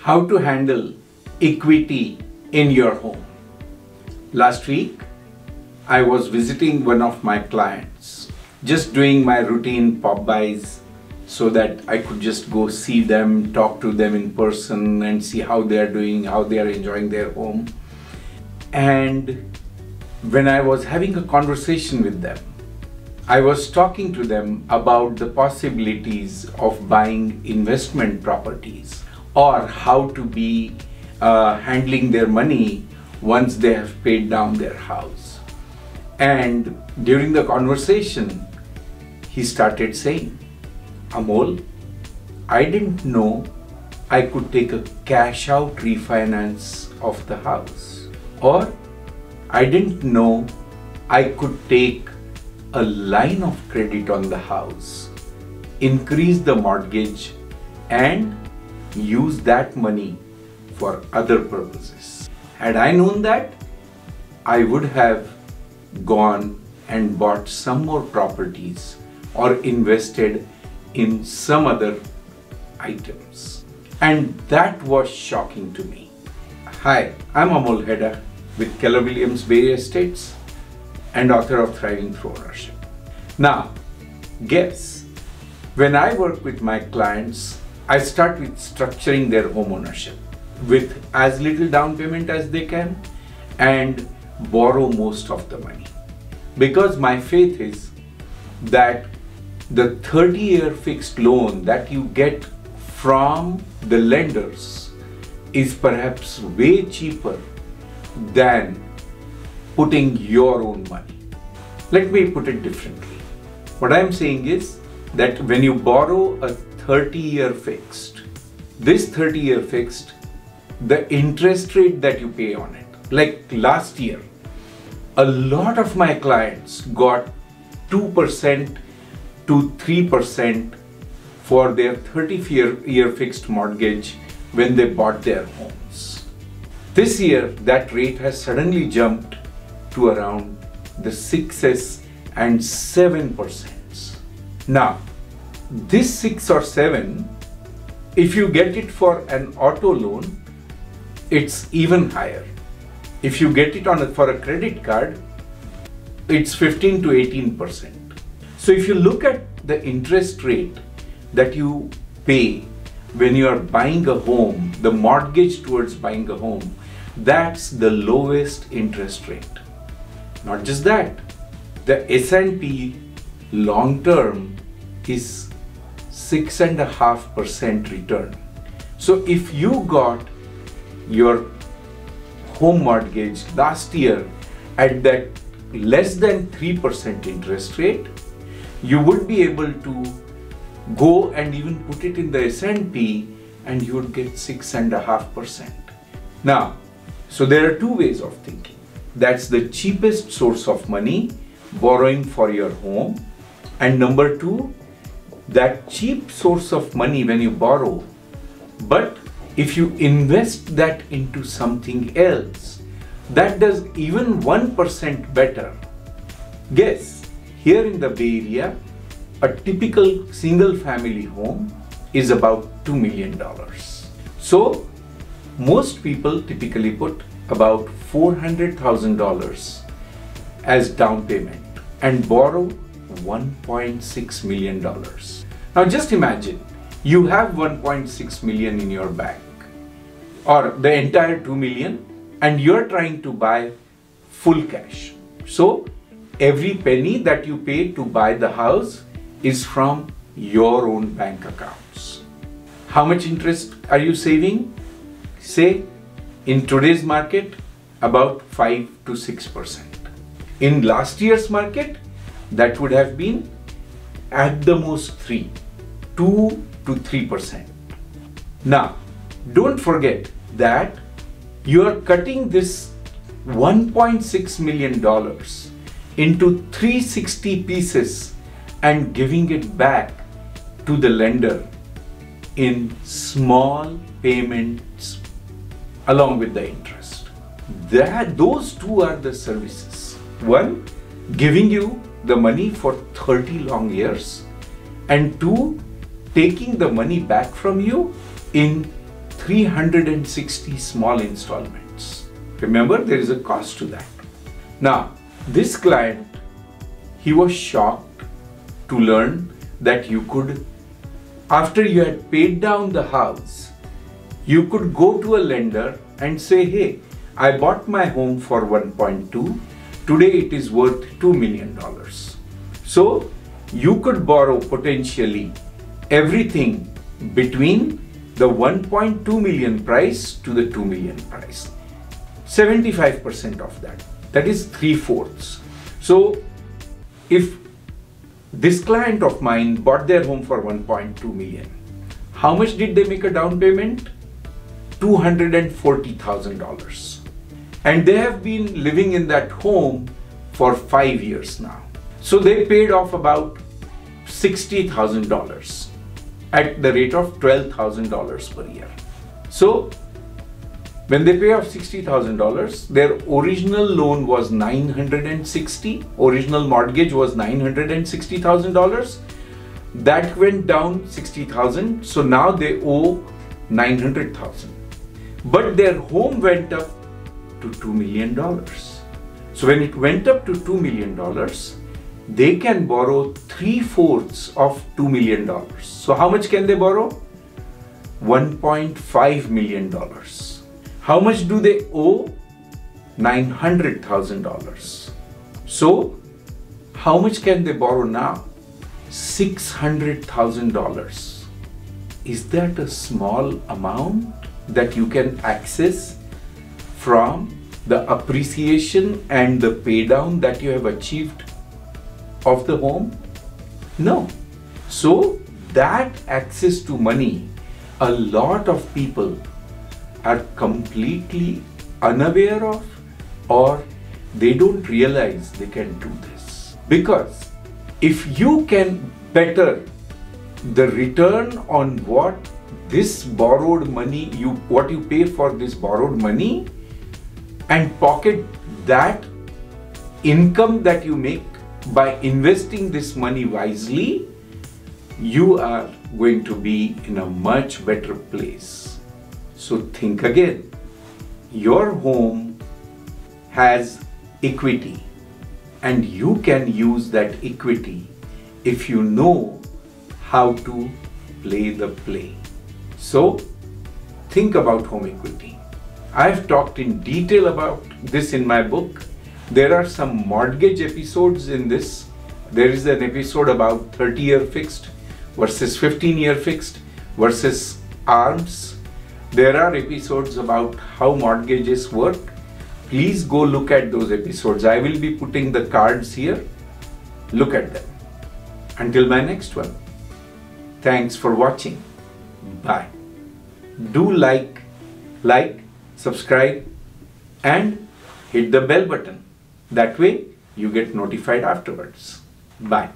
how to handle equity in your home. Last week, I was visiting one of my clients, just doing my routine pop buys so that I could just go see them, talk to them in person, and see how they are doing, how they are enjoying their home. And when I was having a conversation with them, I was talking to them about the possibilities of buying investment properties or how to be uh, handling their money once they have paid down their house. And during the conversation, he started saying, Amol, I didn't know I could take a cash out refinance of the house. Or I didn't know I could take a line of credit on the house, increase the mortgage, and use that money for other purposes. Had I known that, I would have gone and bought some more properties or invested in some other items. And that was shocking to me. Hi, I'm Amol Heda with Keller Williams Bay Estates and author of Thriving Through Ownership. Now, guess, when I work with my clients, I start with structuring their home ownership with as little down payment as they can and borrow most of the money. Because my faith is that the 30 year fixed loan that you get from the lenders is perhaps way cheaper than putting your own money. Let me put it differently. What I'm saying is that when you borrow a 30 year fixed, this 30 year fixed, the interest rate that you pay on it, like last year, a lot of my clients got 2% to 3% for their 30 year fixed mortgage when they bought their homes. This year, that rate has suddenly jumped to around the 6s and 7%. Now, this 6 or 7, if you get it for an auto loan, it's even higher. If you get it on a, for a credit card, it's 15 to 18%. So if you look at the interest rate that you pay when you are buying a home, the mortgage towards buying a home, that's the lowest interest rate. Not just that, the S&P long term is six and a half percent return. So if you got your home mortgage last year at that less than 3% interest rate, you would be able to go and even put it in the S&P and you would get six and a half percent. Now, so there are two ways of thinking. That's the cheapest source of money, borrowing for your home. And number two, that cheap source of money when you borrow, but if you invest that into something else, that does even 1% better. Guess, here in the Bay Area, a typical single family home is about $2 million. So, most people typically put about $400,000 as down payment and borrow $1.6 million. Now just imagine you have 1.6 million in your bank or the entire 2 million and you're trying to buy full cash. So every penny that you pay to buy the house is from your own bank accounts. How much interest are you saving? Say in today's market, about 5 to 6%. In last year's market, that would have been at the most 3, 2 to 3%. Now, don't forget that you are cutting this $1.6 million into 360 pieces and giving it back to the lender in small payments along with the interest. That those two are the services. One, giving you the money for 30 long years, and two, taking the money back from you in 360 small installments. Remember, there is a cost to that. Now, this client, he was shocked to learn that you could, after you had paid down the house, you could go to a lender and say, hey, I bought my home for 1.2. Today it is worth $2 million. So you could borrow potentially everything between the 1.2 million price to the 2 million price. 75% of that. That is three fourths. So if this client of mine bought their home for 1.2 million, how much did they make a down payment? $240,000. And they have been living in that home for five years now. So they paid off about $60,000 at the rate of $12,000 per year. So when they pay off $60,000, their original loan was 960, original mortgage was $960,000. That went down 60,000, so now they owe 900,000. But their home went up to $2 million. So when it went up to $2 million, they can borrow three fourths of $2 million. So, how much can they borrow? $1.5 million. How much do they owe? $900,000. So, how much can they borrow now? $600,000. Is that a small amount that you can access from the appreciation and the paydown that you have achieved of the home? No. So that access to money, a lot of people are completely unaware of or they don't realize they can do this. Because if you can better the return on what this borrowed money you what you pay for this borrowed money and pocket that income that you make by investing this money wisely, you are going to be in a much better place. So think again. Your home has equity and you can use that equity if you know how to play the play. So think about home equity. I've talked in detail about this in my book there are some mortgage episodes in this. There is an episode about 30 year fixed versus 15 year fixed versus ARMs. There are episodes about how mortgages work. Please go look at those episodes. I will be putting the cards here. Look at them. Until my next one. Thanks for watching. Bye. Do like, like, subscribe, and hit the bell button. That way you get notified afterwards. Bye.